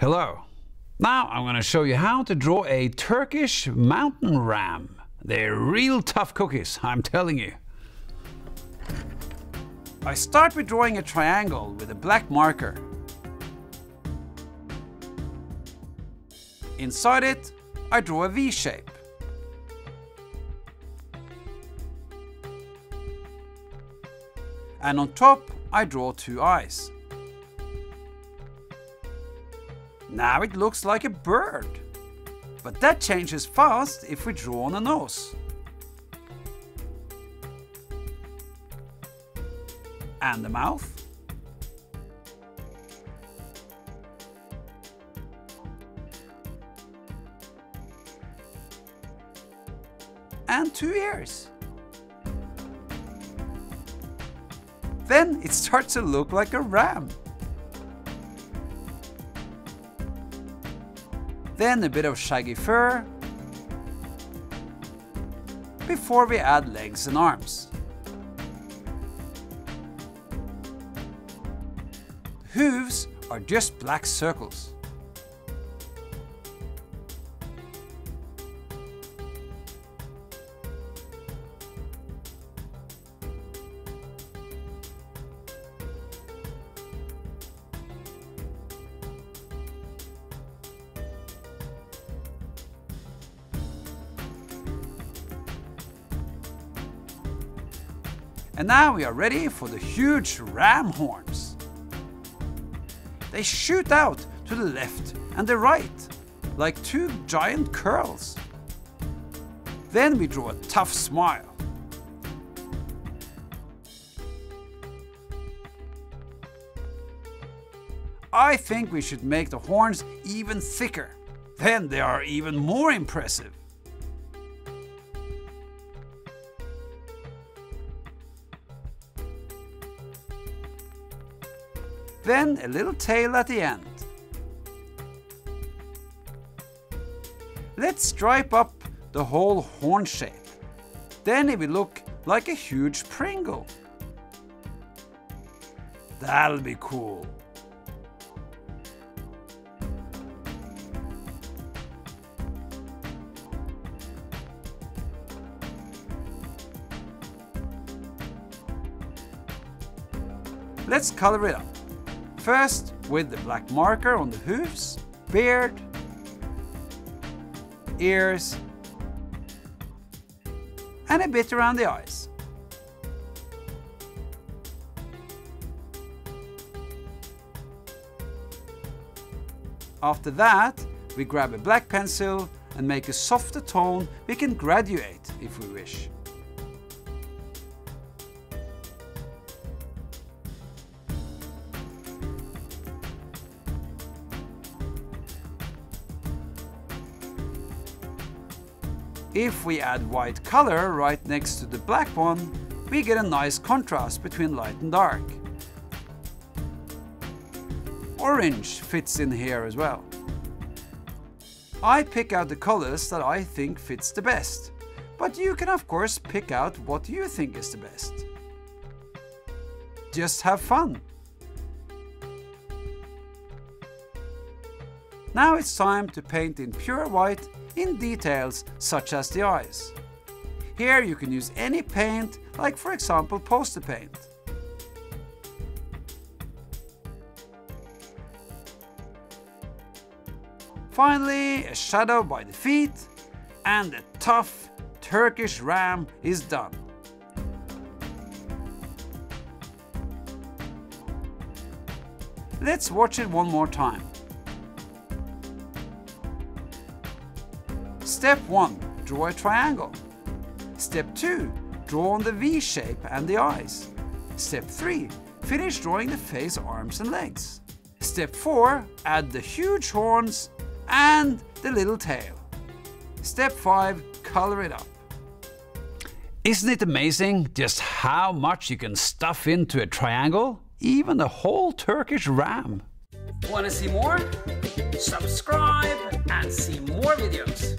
Hello. Now I'm going to show you how to draw a Turkish mountain ram. They're real tough cookies, I'm telling you. I start with drawing a triangle with a black marker. Inside it, I draw a V shape. And on top, I draw two eyes. Now it looks like a bird. But that changes fast if we draw on a nose. And the mouth. And two ears. Then it starts to look like a ram. Then a bit of shaggy fur before we add legs and arms. Hooves are just black circles. And now we are ready for the huge ram horns. They shoot out to the left and the right, like two giant curls. Then we draw a tough smile. I think we should make the horns even thicker. Then they are even more impressive. Then a little tail at the end. Let's stripe up the whole horn shape. Then it will look like a huge Pringle. That'll be cool. Let's color it up. First with the black marker on the hooves, beard, ears, and a bit around the eyes. After that, we grab a black pencil and make a softer tone we can graduate if we wish. If we add white color right next to the black one, we get a nice contrast between light and dark. Orange fits in here as well. I pick out the colors that I think fits the best, but you can of course pick out what you think is the best. Just have fun! Now it's time to paint in pure white in details such as the eyes. Here you can use any paint, like for example poster paint. Finally, a shadow by the feet, and the tough Turkish ram is done. Let's watch it one more time. Step 1. Draw a triangle. Step 2. Draw on the V shape and the eyes. Step 3. Finish drawing the face, arms and legs. Step 4. Add the huge horns and the little tail. Step 5. Color it up. Isn't it amazing just how much you can stuff into a triangle? Even a whole Turkish ram. Want to see more? Subscribe and see more videos.